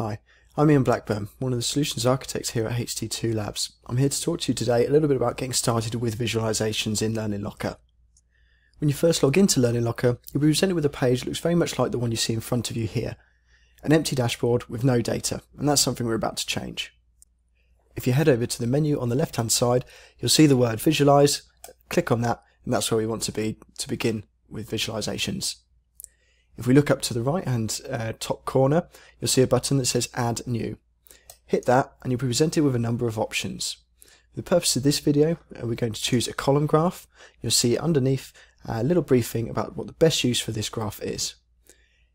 Hi, I'm Ian Blackburn, one of the solutions architects here at HT2 Labs. I'm here to talk to you today a little bit about getting started with visualizations in Learning Locker. When you first log into Learning Locker, you'll be presented with a page that looks very much like the one you see in front of you here. An empty dashboard with no data, and that's something we're about to change. If you head over to the menu on the left hand side, you'll see the word visualize, click on that, and that's where we want to be to begin with visualizations. If we look up to the right hand uh, top corner, you'll see a button that says Add New. Hit that and you'll be presented with a number of options. For the purpose of this video, uh, we're going to choose a column graph. You'll see underneath a little briefing about what the best use for this graph is.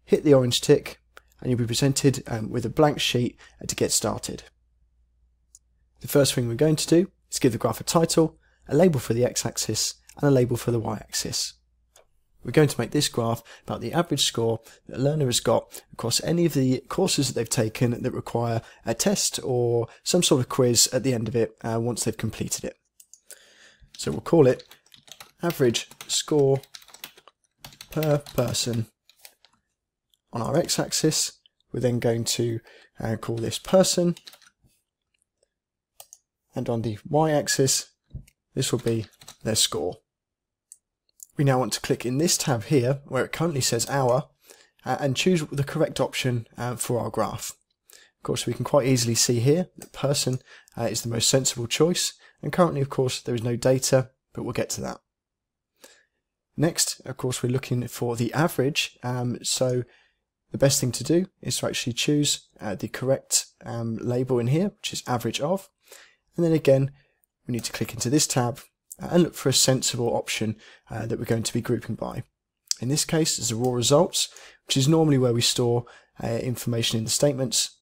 Hit the orange tick and you'll be presented um, with a blank sheet uh, to get started. The first thing we're going to do is give the graph a title, a label for the x-axis and a label for the y-axis. We're going to make this graph about the average score that a learner has got across any of the courses that they've taken that require a test or some sort of quiz at the end of it uh, once they've completed it. So we'll call it average score per person on our x-axis. We're then going to uh, call this person and on the y-axis this will be their score. We now want to click in this tab here, where it currently says hour, uh, and choose the correct option uh, for our graph. Of course, we can quite easily see here that person uh, is the most sensible choice, and currently, of course, there is no data, but we'll get to that. Next, of course, we're looking for the average, um, so the best thing to do is to actually choose uh, the correct um, label in here, which is average of, and then again, we need to click into this tab and look for a sensible option uh, that we're going to be grouping by. In this case, it's the raw results, which is normally where we store uh, information in the statements.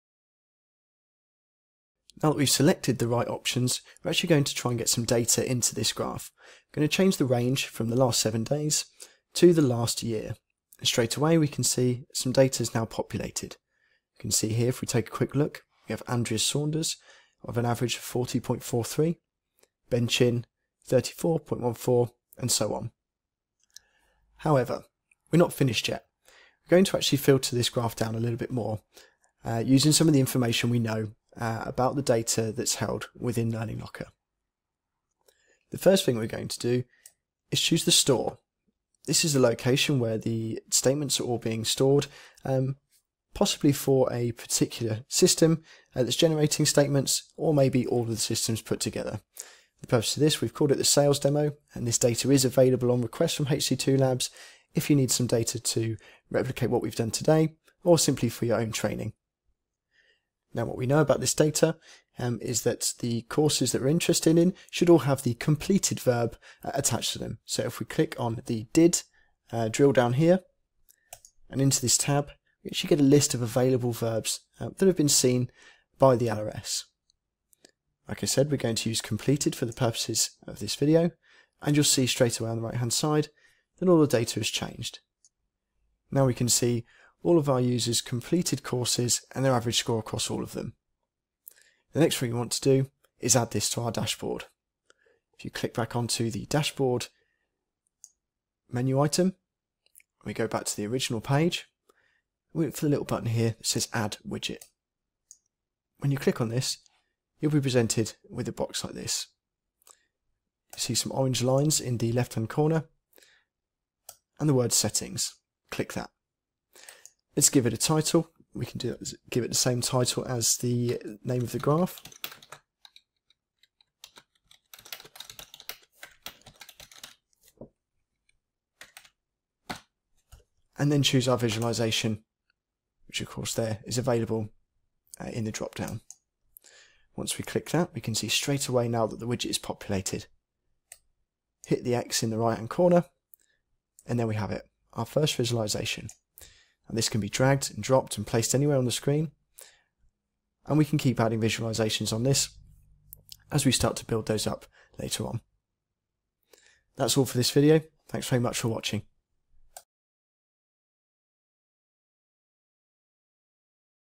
Now that we've selected the right options, we're actually going to try and get some data into this graph. I'm going to change the range from the last seven days to the last year. And straight away we can see some data is now populated. You can see here, if we take a quick look, we have Andrea Saunders of an average of 40.43, Ben Chin 34.14, and so on. However, we're not finished yet. We're going to actually filter this graph down a little bit more uh, using some of the information we know uh, about the data that's held within Learning Locker. The first thing we're going to do is choose the store. This is the location where the statements are all being stored, um, possibly for a particular system uh, that's generating statements, or maybe all of the systems put together. Purpose of this, we've called it the sales demo, and this data is available on request from HT2 Labs if you need some data to replicate what we've done today, or simply for your own training. Now what we know about this data um, is that the courses that we're interested in should all have the completed verb uh, attached to them. So if we click on the did, uh, drill down here, and into this tab, we actually get a list of available verbs uh, that have been seen by the LRS. Like I said, we're going to use completed for the purposes of this video, and you'll see straight away on the right hand side that all the data has changed. Now we can see all of our users' completed courses and their average score across all of them. The next thing we want to do is add this to our dashboard. If you click back onto the dashboard menu item, we go back to the original page, we look for the little button here that says add widget. When you click on this, you'll be presented with a box like this. You see some orange lines in the left hand corner and the word settings. Click that. Let's give it a title. We can do give it the same title as the name of the graph. And then choose our visualization, which of course there is available uh, in the drop down. Once we click that, we can see straight away now that the widget is populated. Hit the X in the right hand corner, and there we have it, our first visualization. And this can be dragged and dropped and placed anywhere on the screen. And we can keep adding visualizations on this as we start to build those up later on. That's all for this video. Thanks very much for watching.